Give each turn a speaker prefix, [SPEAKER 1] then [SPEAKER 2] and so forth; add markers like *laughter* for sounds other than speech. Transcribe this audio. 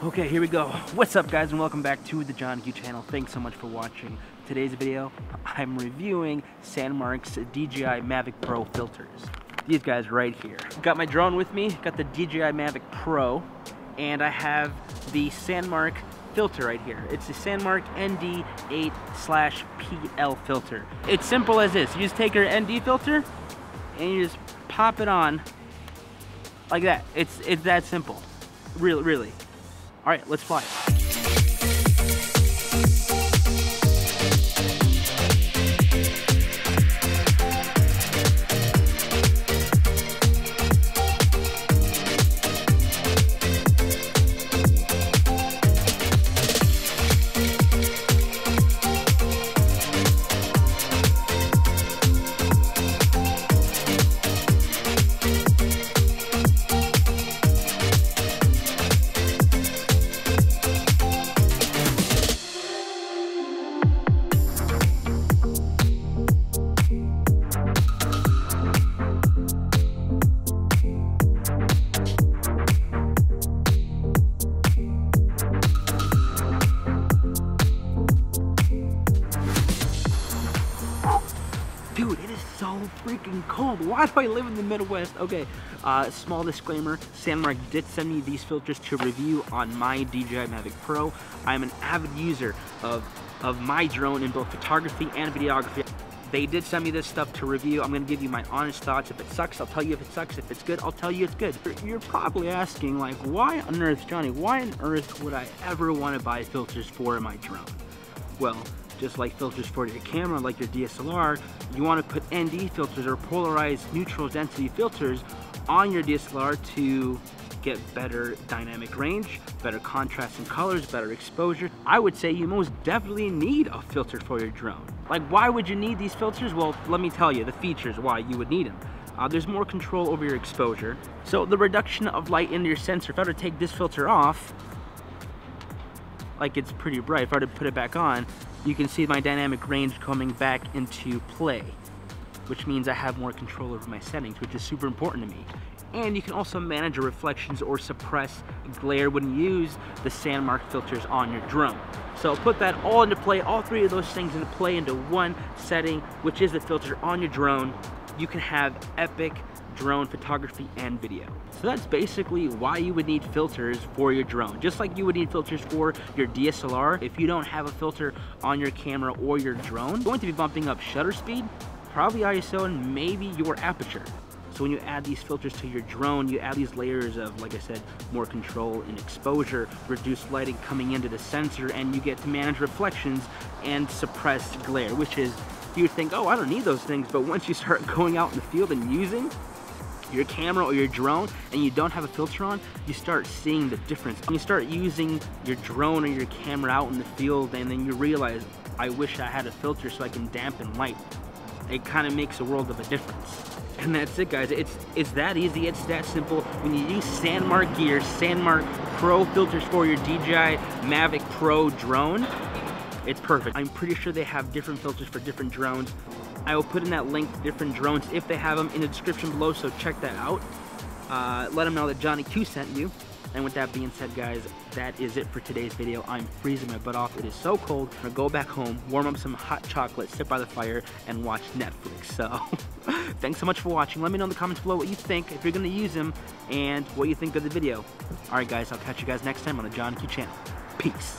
[SPEAKER 1] Okay, here we go. What's up guys and welcome back to the John Q channel. Thanks so much for watching. Today's video, I'm reviewing Sandmarc's DJI Mavic Pro filters. These guys right here. Got my drone with me, got the DJI Mavic Pro, and I have the Sandmarc filter right here. It's the Sandmarc ND8 slash PL filter. It's simple as this. You just take your ND filter and you just pop it on like that. It's, it's that simple. Really, really. All right, let's fly. So freaking cold. Why do I live in the Midwest? Okay, uh, small disclaimer, Sandmarc did send me these filters to review on my DJI Mavic Pro. I'm an avid user of, of my drone in both photography and videography. They did send me this stuff to review. I'm gonna give you my honest thoughts. If it sucks, I'll tell you if it sucks. If it's good, I'll tell you it's good. You're probably asking like, why on earth, Johnny, why on earth would I ever wanna buy filters for my drone? Well, just like filters for your camera, like your DSLR, you want to put ND filters or polarized neutral density filters on your DSLR to get better dynamic range, better contrast in colors, better exposure. I would say you most definitely need a filter for your drone. Like why would you need these filters? Well, let me tell you the features why you would need them. Uh, there's more control over your exposure. So the reduction of light into your sensor, if I were to take this filter off, like it's pretty bright, if I were to put it back on, you can see my dynamic range coming back into play, which means I have more control over my settings, which is super important to me. And you can also manage reflections or suppress glare when you use the Sandmarc filters on your drone. So put that all into play, all three of those things into play into one setting, which is the filter on your drone. You can have epic drone photography and video. So that's basically why you would need filters for your drone. Just like you would need filters for your DSLR, if you don't have a filter on your camera or your drone, going to be bumping up shutter speed, probably ISO, and maybe your aperture. So when you add these filters to your drone, you add these layers of, like I said, more control in exposure, reduced lighting coming into the sensor, and you get to manage reflections and suppress glare, which is, you would think, oh, I don't need those things, but once you start *laughs* going out in the field and using your camera or your drone and you don't have a filter on, you start seeing the difference. When you start using your drone or your camera out in the field and then you realize, I wish I had a filter so I can dampen light. It kind of makes a world of a difference. And that's it guys, it's, it's that easy, it's that simple. When you use Sandmarc gear, Sandmarc Pro filters for your DJI Mavic Pro drone, it's perfect. I'm pretty sure they have different filters for different drones. I will put in that link different drones if they have them in the description below, so check that out. Uh, let them know that Johnny Q sent you. And with that being said, guys, that is it for today's video. I'm freezing my butt off. It is so cold. I'm gonna go back home, warm up some hot chocolate, sit by the fire, and watch Netflix. So, *laughs* thanks so much for watching. Let me know in the comments below what you think, if you're gonna use them, and what you think of the video. All right, guys, I'll catch you guys next time on the John Q channel. Peace.